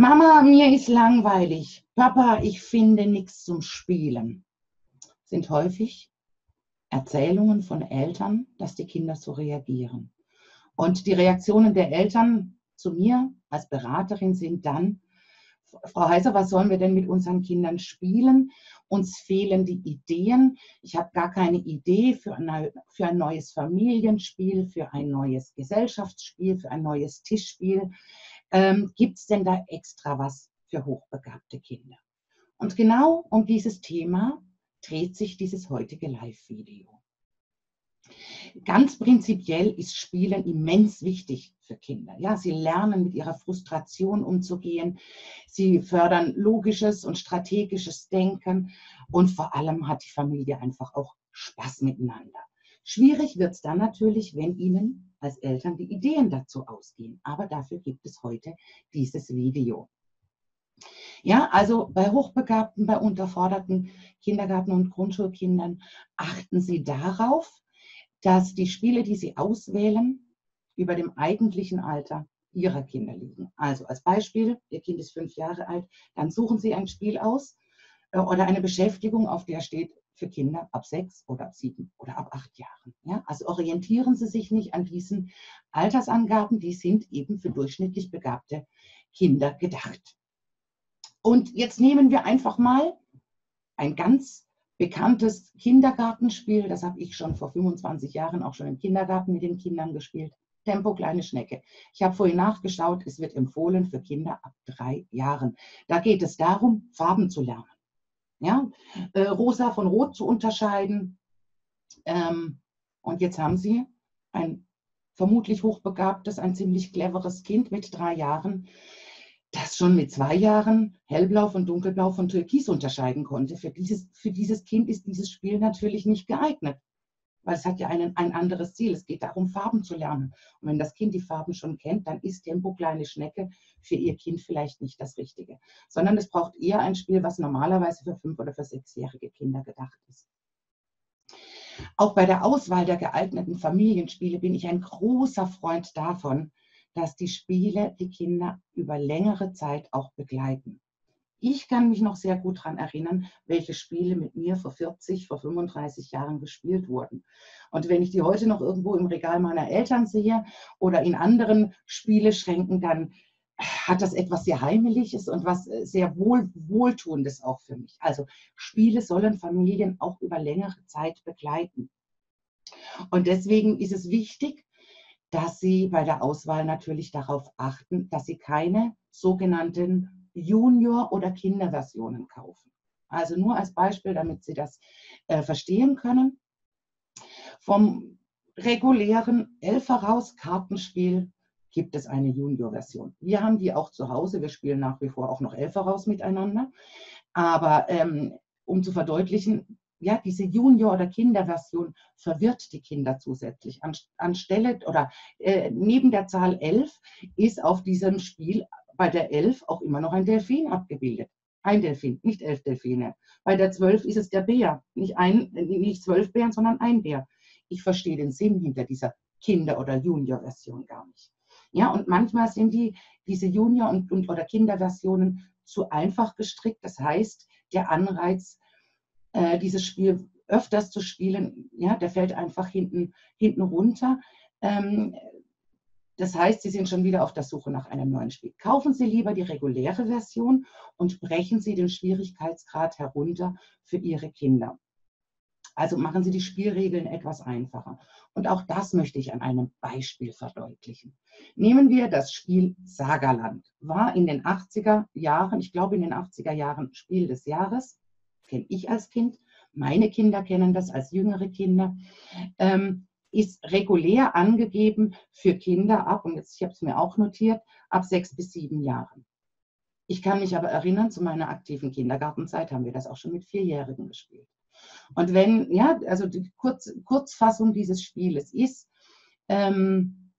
Mama, mir ist langweilig. Papa, ich finde nichts zum Spielen. Sind häufig Erzählungen von Eltern, dass die Kinder so reagieren. Und die Reaktionen der Eltern zu mir als Beraterin sind dann, Frau Heiser, was sollen wir denn mit unseren Kindern spielen? Uns fehlen die Ideen. Ich habe gar keine Idee für ein, neues Familienspiel, für ein neues Gesellschaftsspiel, für ein neues Tischspiel. Ähm, Gibt es denn da extra was für hochbegabte Kinder? Und genau um dieses Thema dreht sich dieses heutige Live-Video. Ganz prinzipiell ist Spielen immens wichtig für Kinder. Ja, sie lernen mit ihrer Frustration umzugehen. Sie fördern logisches und strategisches Denken und vor allem hat die Familie einfach auch Spaß miteinander. Schwierig wird es dann natürlich, wenn Ihnen als Eltern die Ideen dazu ausgehen. Aber dafür gibt es heute dieses Video. Ja, also bei Hochbegabten, bei unterforderten Kindergarten- und Grundschulkindern achten Sie darauf, dass die Spiele, die Sie auswählen, über dem eigentlichen Alter Ihrer Kinder liegen. Also als Beispiel, Ihr Kind ist fünf Jahre alt, dann suchen Sie ein Spiel aus äh, oder eine Beschäftigung, auf der steht für Kinder ab sechs oder ab sieben oder ab acht Jahren. Ja? Also orientieren Sie sich nicht an diesen Altersangaben, die sind eben für durchschnittlich begabte Kinder gedacht. Und jetzt nehmen wir einfach mal ein ganz bekanntes Kindergartenspiel. Das habe ich schon vor 25 Jahren auch schon im Kindergarten mit den Kindern gespielt. Tempo kleine Schnecke. Ich habe vorhin nachgeschaut, es wird empfohlen für Kinder ab drei Jahren. Da geht es darum, Farben zu lernen. Ja? Äh, rosa von Rot zu unterscheiden. Ähm, und jetzt haben Sie ein vermutlich hochbegabtes, ein ziemlich cleveres Kind mit drei Jahren, das schon mit zwei Jahren hellblau von dunkelblau von türkis unterscheiden konnte. Für dieses, für dieses Kind ist dieses Spiel natürlich nicht geeignet, weil es hat ja einen, ein anderes Ziel. Es geht darum, Farben zu lernen. Und wenn das Kind die Farben schon kennt, dann ist Tempo kleine Schnecke für ihr Kind vielleicht nicht das Richtige, sondern es braucht eher ein Spiel, was normalerweise für fünf- oder für sechsjährige Kinder gedacht ist. Auch bei der Auswahl der geeigneten Familienspiele bin ich ein großer Freund davon, dass die Spiele die Kinder über längere Zeit auch begleiten. Ich kann mich noch sehr gut daran erinnern, welche Spiele mit mir vor 40, vor 35 Jahren gespielt wurden. Und wenn ich die heute noch irgendwo im Regal meiner Eltern sehe oder in anderen Spieleschränken, dann hat das etwas sehr Heimeliges und was sehr wohl, Wohltuendes auch für mich. Also Spiele sollen Familien auch über längere Zeit begleiten. Und deswegen ist es wichtig, dass Sie bei der Auswahl natürlich darauf achten, dass Sie keine sogenannten Junior- oder Kinderversionen kaufen. Also nur als Beispiel, damit Sie das äh, verstehen können. Vom regulären Elfer Kartenspiel gibt es eine Junior-Version. Wir haben die auch zu Hause. Wir spielen nach wie vor auch noch Elfer miteinander. Aber ähm, um zu verdeutlichen, ja, diese Junior- oder Kinderversion verwirrt die Kinder zusätzlich. An, anstelle oder äh, neben der Zahl 11 ist auf diesem Spiel bei der 11 auch immer noch ein Delfin abgebildet. Ein Delfin, nicht elf Delfine. Bei der 12 ist es der Bär. Nicht, ein, nicht zwölf Bären, sondern ein Bär. Ich verstehe den Sinn hinter dieser Kinder- oder Junior-Version gar nicht. Ja, und manchmal sind die, diese Junior- und, und, oder Kinderversionen zu einfach gestrickt. Das heißt, der Anreiz äh, dieses Spiel öfters zu spielen, ja, der fällt einfach hinten, hinten runter. Ähm, das heißt, Sie sind schon wieder auf der Suche nach einem neuen Spiel. Kaufen Sie lieber die reguläre Version und brechen Sie den Schwierigkeitsgrad herunter für Ihre Kinder. Also machen Sie die Spielregeln etwas einfacher. Und auch das möchte ich an einem Beispiel verdeutlichen. Nehmen wir das Spiel Sagaland. War in den 80er Jahren, ich glaube in den 80er Jahren Spiel des Jahres kenne ich als Kind, meine Kinder kennen das als jüngere Kinder, ähm, ist regulär angegeben für Kinder ab, und jetzt, ich habe es mir auch notiert, ab sechs bis sieben Jahren. Ich kann mich aber erinnern, zu meiner aktiven Kindergartenzeit haben wir das auch schon mit Vierjährigen gespielt. Und wenn, ja, also die Kurz, Kurzfassung dieses Spieles ist, ähm,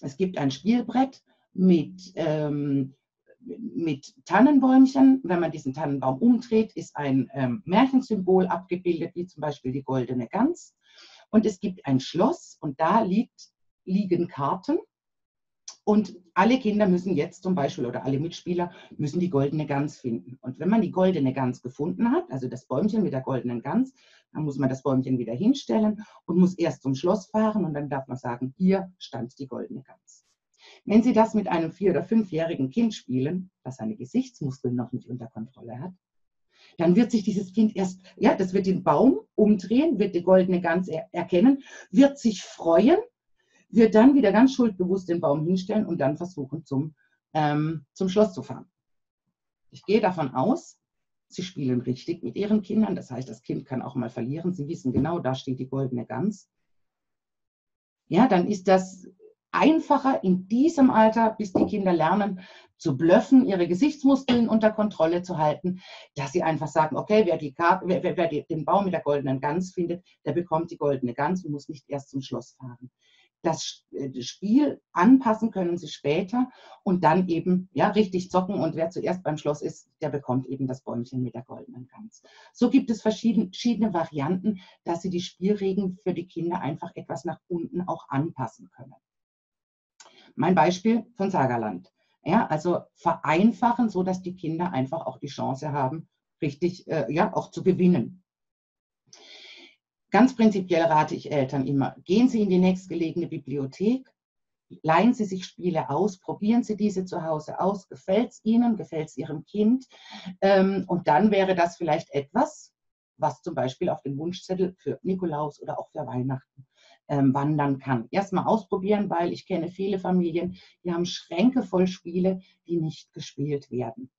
es gibt ein Spielbrett mit ähm, mit Tannenbäumchen. Wenn man diesen Tannenbaum umdreht, ist ein ähm, Märchensymbol abgebildet, wie zum Beispiel die goldene Gans. Und es gibt ein Schloss und da liegt, liegen Karten. Und alle Kinder müssen jetzt zum Beispiel oder alle Mitspieler müssen die goldene Gans finden. Und wenn man die goldene Gans gefunden hat, also das Bäumchen mit der goldenen Gans, dann muss man das Bäumchen wieder hinstellen und muss erst zum Schloss fahren und dann darf man sagen, hier stand die goldene Gans. Wenn Sie das mit einem vier- oder fünfjährigen Kind spielen, das seine Gesichtsmuskeln noch nicht unter Kontrolle hat, dann wird sich dieses Kind erst, ja, das wird den Baum umdrehen, wird die goldene Gans er erkennen, wird sich freuen wird dann wieder ganz schuldbewusst den Baum hinstellen und dann versuchen, zum, ähm, zum Schloss zu fahren. Ich gehe davon aus, Sie spielen richtig mit Ihren Kindern. Das heißt, das Kind kann auch mal verlieren. Sie wissen genau, da steht die goldene Gans. Ja, dann ist das einfacher in diesem Alter, bis die Kinder lernen zu blöffen, ihre Gesichtsmuskeln unter Kontrolle zu halten, dass sie einfach sagen, okay, wer, die Karte, wer, wer den Baum mit der goldenen Gans findet, der bekommt die goldene Gans und muss nicht erst zum Schloss fahren. Äh, das Spiel anpassen können sie später und dann eben ja richtig zocken und wer zuerst beim Schloss ist, der bekommt eben das Bäumchen mit der goldenen Gans. So gibt es verschiedene Varianten, dass sie die Spielregeln für die Kinder einfach etwas nach unten auch anpassen können. Mein Beispiel von Sagerland. Ja, also vereinfachen, so dass die Kinder einfach auch die Chance haben, richtig äh, ja auch zu gewinnen. Ganz prinzipiell rate ich Eltern immer, gehen Sie in die nächstgelegene Bibliothek, leihen Sie sich Spiele aus, probieren Sie diese zu Hause aus, gefällt es Ihnen, gefällt es Ihrem Kind ähm, und dann wäre das vielleicht etwas, was zum Beispiel auf den Wunschzettel für Nikolaus oder auch für Weihnachten wandern kann. Erstmal ausprobieren, weil ich kenne viele Familien, die haben Schränke voll Spiele, die nicht gespielt werden.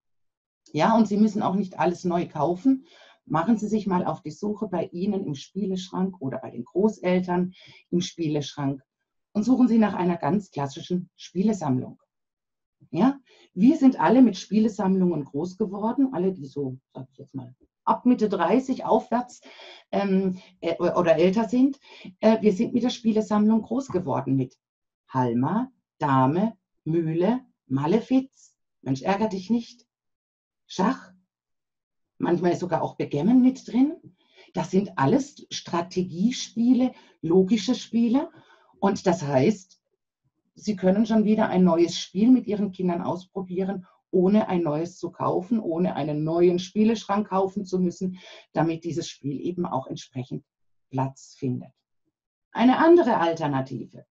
Ja, und Sie müssen auch nicht alles neu kaufen, Machen Sie sich mal auf die Suche bei Ihnen im Spieleschrank oder bei den Großeltern im Spieleschrank und suchen Sie nach einer ganz klassischen Spielesammlung. Ja, wir sind alle mit Spielesammlungen groß geworden, alle, die so, sag ich jetzt mal, ab Mitte 30 aufwärts ähm, äh, oder älter sind. Äh, wir sind mit der Spielesammlung groß geworden mit Halma, Dame, Mühle, Malefiz, Mensch, ärger dich nicht, Schach, manchmal ist sogar auch Begemmen mit drin. Das sind alles Strategiespiele, logische Spiele. Und das heißt, Sie können schon wieder ein neues Spiel mit Ihren Kindern ausprobieren, ohne ein neues zu kaufen, ohne einen neuen Spieleschrank kaufen zu müssen, damit dieses Spiel eben auch entsprechend Platz findet. Eine andere Alternative,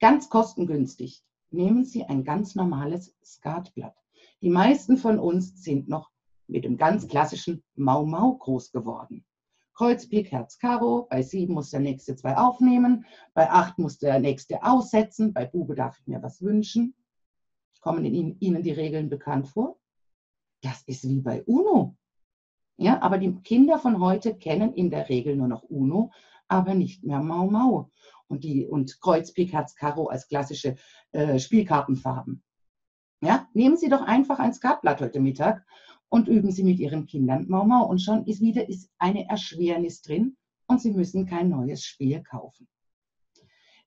ganz kostengünstig, nehmen Sie ein ganz normales Skatblatt. Die meisten von uns sind noch mit dem ganz klassischen Mau Mau groß geworden. Kreuz, Pik, Herz, Karo. Bei sieben muss der nächste zwei aufnehmen. Bei acht muss der nächste aussetzen. Bei Bube darf ich mir was wünschen. Kommen Ihnen die Regeln bekannt vor? Das ist wie bei UNO. Ja, aber die Kinder von heute kennen in der Regel nur noch UNO, aber nicht mehr Mau Mau. Und, die, und Kreuz, Pik, Herz, Karo als klassische äh, Spielkartenfarben. Ja, nehmen Sie doch einfach ein Skatblatt heute Mittag und üben Sie mit Ihren Kindern Mau Mau und schon ist wieder ist eine Erschwernis drin und Sie müssen kein neues Spiel kaufen.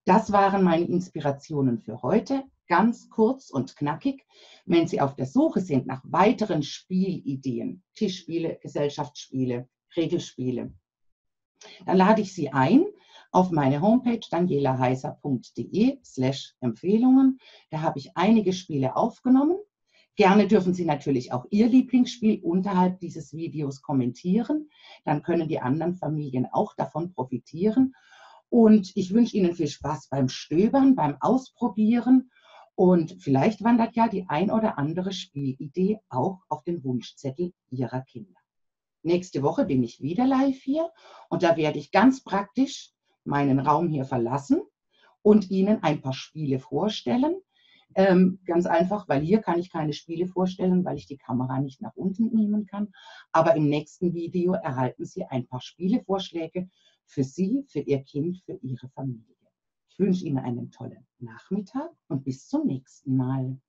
Das waren meine Inspirationen für heute, ganz kurz und knackig. Wenn Sie auf der Suche sind nach weiteren Spielideen, Tischspiele, Gesellschaftsspiele, Regelspiele, dann lade ich Sie ein auf meine Homepage danielaheiser.de slash Empfehlungen. Da habe ich einige Spiele aufgenommen Gerne dürfen Sie natürlich auch Ihr Lieblingsspiel unterhalb dieses Videos kommentieren. Dann können die anderen Familien auch davon profitieren. Und ich wünsche Ihnen viel Spaß beim Stöbern, beim Ausprobieren. Und vielleicht wandert ja die ein oder andere Spielidee auch auf den Wunschzettel Ihrer Kinder. Nächste Woche bin ich wieder live hier und da werde ich ganz praktisch meinen Raum hier verlassen und Ihnen ein paar Spiele vorstellen, ähm, ganz einfach, weil hier kann ich keine Spiele vorstellen, weil ich die Kamera nicht nach unten nehmen kann. Aber im nächsten Video erhalten Sie ein paar Spielevorschläge für Sie, für Ihr Kind, für Ihre Familie. Ich wünsche Ihnen einen tollen Nachmittag und bis zum nächsten Mal.